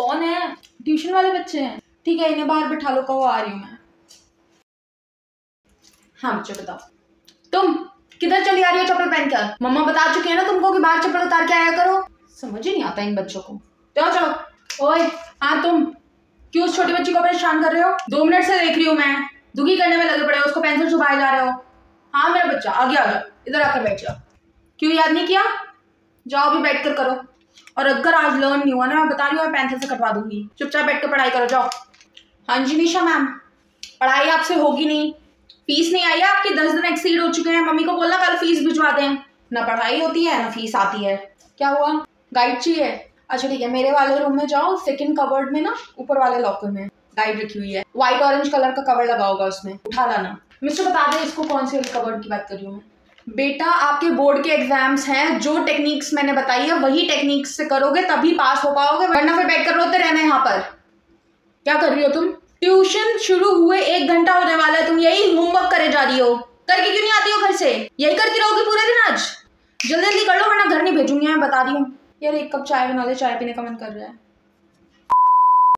कौन है? ट्यूशन वाले बच्चे हैं। ठीक है, इन्हें बाहर बैठा लो, कहो, आ रही हूँ मैं। हाँ बच्चों, बताओ। तुम किधर चली आ रही हो चप्पल पहन कर मम्मा बता चुके हैं ना तुमको कि बाहर चप्पल उतार के आया करो। समझ ही नहीं आता इन बच्चों को। चलो चलो ओए हाँ तुम। क्यों उस छोटी बच्ची को परेशान कर रहे हो? दो मिनट से देख रही हूँ मैं। दुखी करने में लगे पड़े हो, उसको पेंसिल छुपाए जा रहे हो। हाँ मेरा बच्चा, आगे आ जाओ। इधर आकर बैठ जाओ। क्यों याद नहीं किया? जाओ, अभी बैठ कर करो। और अगर आज लर्न नहीं हुआ ना, मैं बता रही हूँ, मैं पेंसिल से कटवा दूँगी। चुपचाप बैठ कर पढ़ाई करो, जाओ। हाँ जी, निशा मैम। पढ़ाई आपसे होगी नहीं। फ़ीस नहीं आई है आपकी? दस दिन एक्सीड हो चुके हैं। मम्मी को बोलना, कल फ़ीस भिजवा दें। ना पढ़ाई होती है, ना फ़ीस आती है। क्या हुआ? गाइड चाहिए? अच्छा ठीक है, मेरे वाले रूम में जाओ सेकंड कवर्ड में ना, ऊपर वाले लॉकर में। गाइड रखी हुई है। व्हाइट ऑरेंज कलर का कवर लगा होगा उसमें। उठा लाना। मिस्टर, बता दें, इसको कौन से कवर्ड की बात कर रही हूँ मैं? बेटा, आपके बोर्ड के एग्ज़ाम्स हैं, जो टेक्निक्स मैंने बताई है, वही टेक्निक्स से करोगे, तभी पास हो पाओगे, वरना फिर बैठ कर रोते रहना यहाँ पर। क्या कर रही हो तुम? ट्यूशन शुरू हुए एक घंटा होने वाला है, तुम यही होमवर्क करे जा रही हो। करके क्यों नहीं आती हो घर से? यही करती रहोगी पूरे दिन आज? जल्दी जल्दी कर लो, वरना घर नहीं भेजूँगी, मैं बता रही हूँ। यार, एक कप चाय बना ले, चाय पीने का मन कर रहा है।